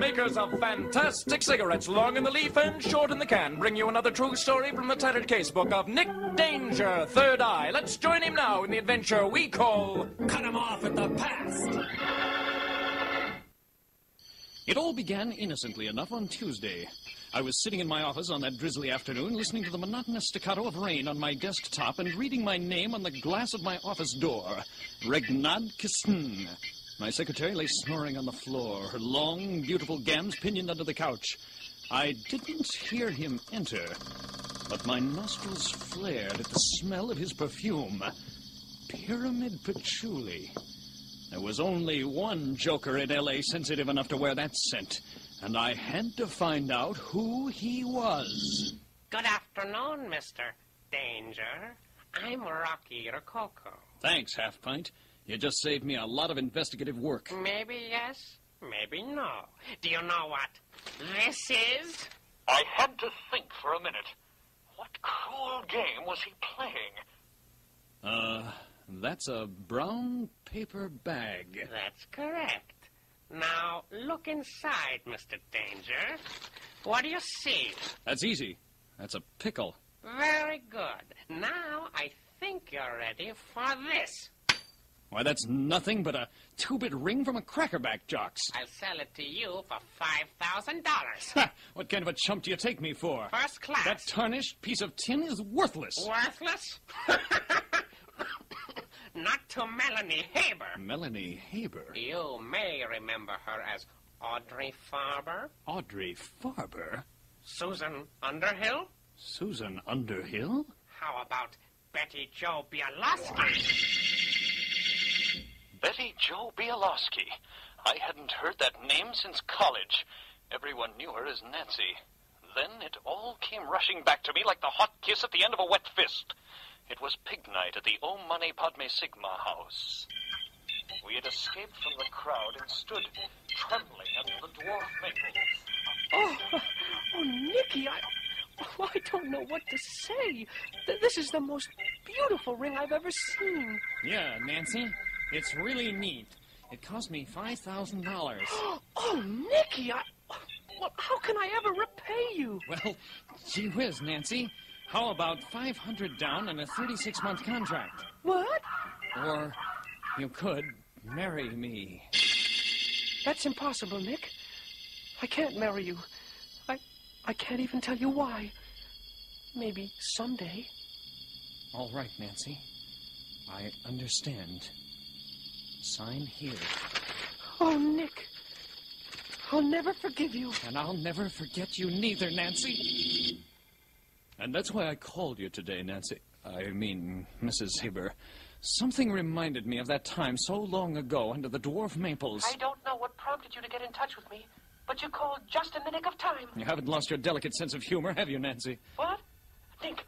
makers of fantastic cigarettes, long in the leaf and short in the can, bring you another true story from the tattered casebook of Nick Danger, Third Eye. Let's join him now in the adventure we call Cut Him Off at the Past. It all began innocently enough on Tuesday. I was sitting in my office on that drizzly afternoon, listening to the monotonous staccato of rain on my desktop and reading my name on the glass of my office door. Regnad Kisn. My secretary lay snoring on the floor, her long, beautiful gams pinioned under the couch. I didn't hear him enter, but my nostrils flared at the smell of his perfume. Pyramid patchouli. There was only one joker in L.A. sensitive enough to wear that scent, and I had to find out who he was. Good afternoon, Mr. Danger. I'm Rocky Rococo. Thanks, Half Pint. You just saved me a lot of investigative work. Maybe yes, maybe no. Do you know what this is? I had to think for a minute. What cruel game was he playing? Uh, that's a brown paper bag. That's correct. Now, look inside, Mr. Danger. What do you see? That's easy. That's a pickle. Very good. Now, I think you're ready for this. Why, that's nothing but a two-bit ring from a crackerback jocks. I'll sell it to you for $5,000. What kind of a chump do you take me for? First class. That tarnished piece of tin is worthless. Worthless? Not to Melanie Haber. Melanie Haber. You may remember her as Audrey Farber, Audrey Farber? Susan Underhill. Susan Underhill? How about Betty Joe Bialowski? Betty Joe Bialowski. I hadn't heard that name since college. Everyone knew her as Nancy. Then it all came rushing back to me like the hot kiss at the end of a wet fist. It was pig night at the O Mane Padme Sigma house. We had escaped from the crowd and stood trembling under the dwarf maples. Oh, oh, don't know what to say. Th- This is the most beautiful ring I've ever seen. Yeah, Nancy. It's really neat. It cost me $5,000. Oh, Nicky, I, well, how can I ever repay you? Well, gee whiz, Nancy. How about 500 down and a 36 month contract? What? Or you could marry me. That's impossible, Nick. I can't marry you. I, I can't even tell you why. Maybe someday. All right, Nancy. I understand. Sign here. Oh, Nick. I'll never forgive you. And I'll never forget you neither, Nancy. And that's why I called you today, Nancy. I mean, Mrs. Haber. Something reminded me of that time so long ago under the dwarf maples. I don't know what prompted you to get in touch with me, but you called just in the nick of time. You haven't lost your delicate sense of humor, have you, Nancy? What? Nick,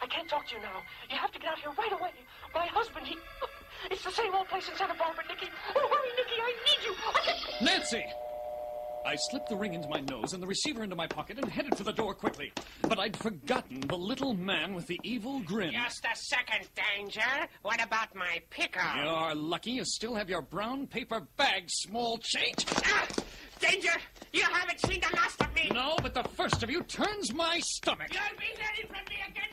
I can't talk to you now. You have to get out here right away. My husband, he. It's the same old place in Santa Barbara, Nicky. Oh, hurry, Nicky, I need you. I can't... Nancy! I slipped the ring into my nose and the receiver into my pocket and headed for the door quickly. But I'd forgotten the little man with the evil grin. Just a second, Danger. What about my pickle? You're lucky you still have your brown paper bag, small change. Ah! Danger! You haven't seen the last of me! No, but the first of you turns my stomach. You'll be ready from me again,